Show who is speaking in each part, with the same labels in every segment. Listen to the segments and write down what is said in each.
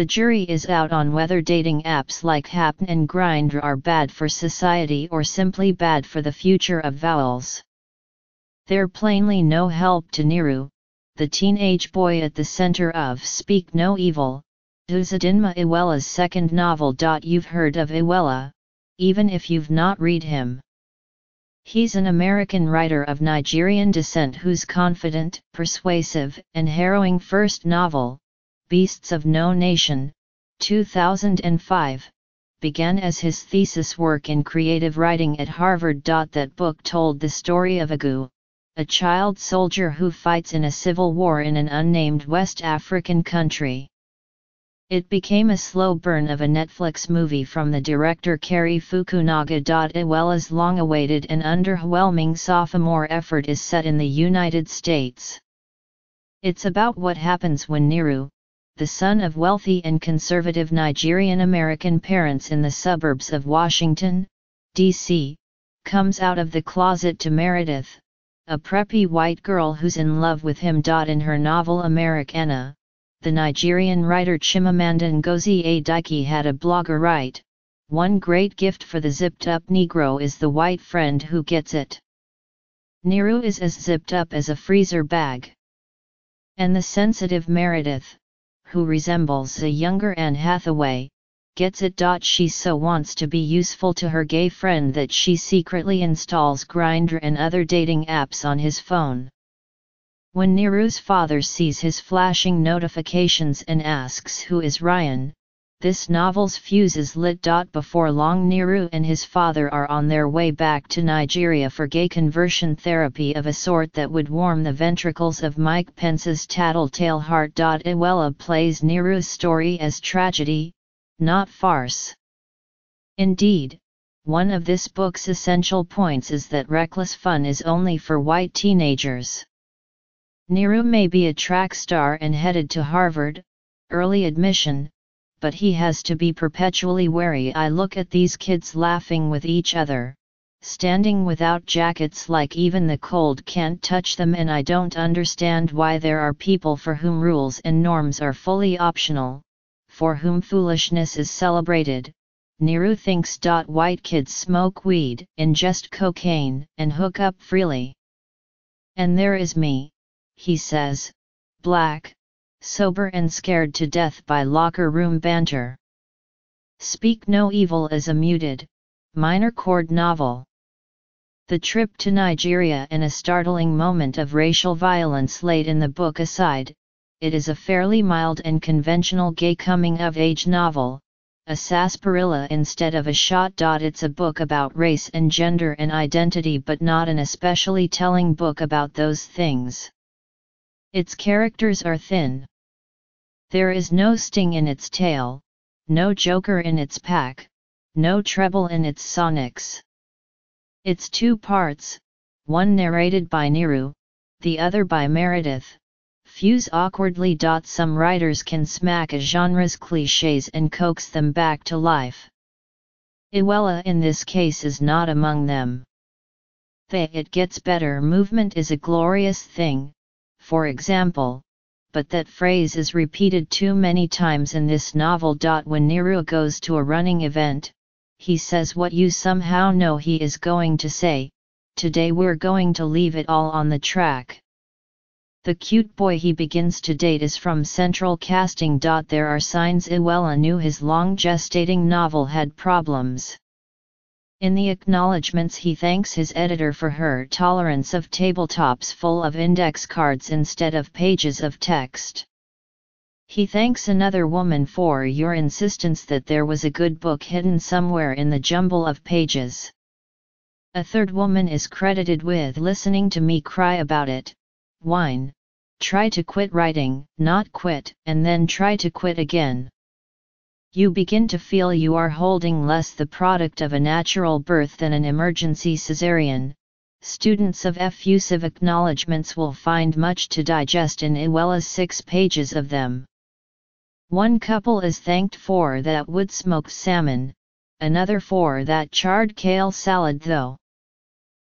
Speaker 1: The jury is out on whether dating apps like Happn and Grindr are bad for society or simply bad for the future of vowels. They're plainly no help to Niru, the teenage boy at the center of Speak No Evil, Uzodinma Iweala's second novel. You've heard of Iweala, even if you've not read him. He's an American writer of Nigerian descent whose confident, persuasive, and harrowing first novel, Beasts of No Nation, 2005, began as his thesis work in creative writing at Harvard. That book told the story of Agu, a child soldier who fights in a civil war in an unnamed West African country. It became a slow burn of a Netflix movie from the director Cary Fukunaga. Iweala's long-awaited and underwhelming sophomore effort is set in the United States. It's about what happens when Niru, the son of wealthy and conservative Nigerian American parents in the suburbs of Washington, D.C., comes out of the closet to Meredith, a preppy white girl who's in love with him. In her novel Americana, the Nigerian writer Chimamanda Ngozi Adichie had a blogger write, one great gift for the zipped-up Negro is the white friend who gets it. Niru is as zipped up as a freezer bag. And the sensitive Meredith, who resembles a younger Anne Hathaway, gets it. She so wants to be useful to her gay friend that she secretly installs Grindr and other dating apps on his phone. When Niru's father sees his flashing notifications and asks who is Ryan, this novel's fuse is lit. Before long Niru and his father are on their way back to Nigeria for gay conversion therapy of a sort that would warm the ventricles of Mike Pence's tattletale heart. Iweala plays Niru's story as tragedy, not farce. Indeed, one of this book's essential points is that reckless fun is only for white teenagers. Niru may be a track star and headed to Harvard, early admission, but he has to be perpetually wary. I look at these kids laughing with each other, standing without jackets like even the cold can't touch them and I don't understand why there are people for whom rules and norms are fully optional, for whom foolishness is celebrated. Niru thinks. White kids smoke weed, ingest cocaine, and hook up freely. And there is me, he says, black, sober and scared to death by locker room banter. Speak No Evil is a muted, minor chord novel. The trip to Nigeria and a startling moment of racial violence late in the book aside, it is a fairly mild and conventional gay coming-of-age novel, a sarsaparilla instead of a shot. Dot it's a book about race and gender and identity but not an especially telling book about those things. Its characters are thin. There is no sting in its tail, no joker in its pack, no treble in its sonics. Its two parts, one narrated by Niru, the other by Meredith, fuse awkwardly. Some writers can smack a genre's cliches and coax them back to life. Iweala in this case is not among them. The It Gets Better movement is a glorious thing, for example, but that phrase is repeated too many times in this novel. When Niru goes to a running event, he says what you somehow know he is going to say, today we're going to leave it all on the track. The cute boy he begins to date is from Central Casting. There are signs Iweala knew his long gestating novel had problems. In the acknowledgements he thanks his editor for her tolerance of tabletops full of index cards instead of pages of text. He thanks another woman for your insistence that there was a good book hidden somewhere in the jumble of pages. A third woman is credited with listening to me cry about it, whine, try to quit writing, not quit, and then try to quit again you begin to feel you are holding less the product of a natural birth than an emergency caesarean. Students of effusive acknowledgements will find much to digest in Iweala's six pages of them. One couple is thanked for that wood smoked salmon, another for that charred kale salad though.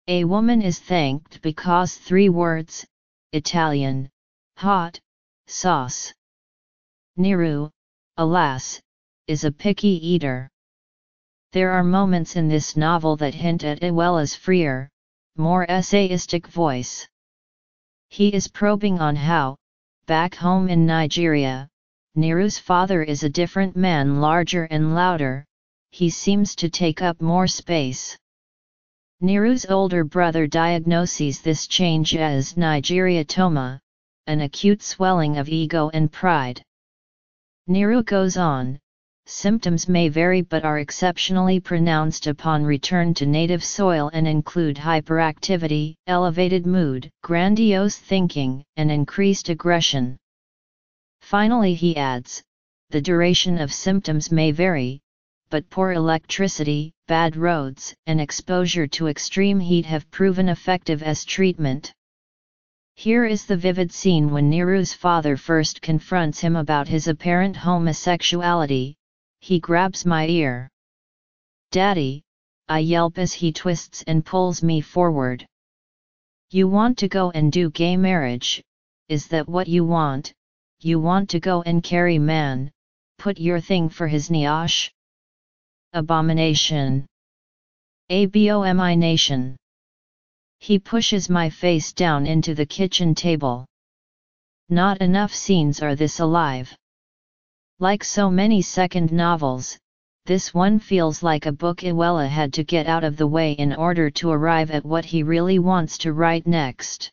Speaker 1: A woman is thanked because three words, Italian, hot, sauce. Niru, alas, is a picky eater. There are moments in this novel that hint at Iweala's freer, more essayistic voice. He is probing on how, back home in Nigeria, Niru's father is a different man larger and louder, he seems to take up more space. Niru's older brother diagnoses this change as Nigeriatoma, an acute swelling of ego and pride. Neru goes on, symptoms may vary but are exceptionally pronounced upon return to native soil and include hyperactivity, elevated mood, grandiose thinking, and increased aggression. Finally he adds, the duration of symptoms may vary, but poor electricity, bad roads, and exposure to extreme heat have proven effective as treatment. Here is the vivid scene when Niru's father first confronts him about his apparent homosexuality, he grabs my ear. Daddy, I yelp as he twists and pulls me forward. You want to go and do gay marriage, is that what you want? You want to go and carry man, put your thing for his nyash? Abomination. ABOMI nation. He pushes my face down into the kitchen table. Not enough scenes are this alive. Like so many second novels, this one feels like a book Iweala had to get out of the way in order to arrive at what he really wants to write next.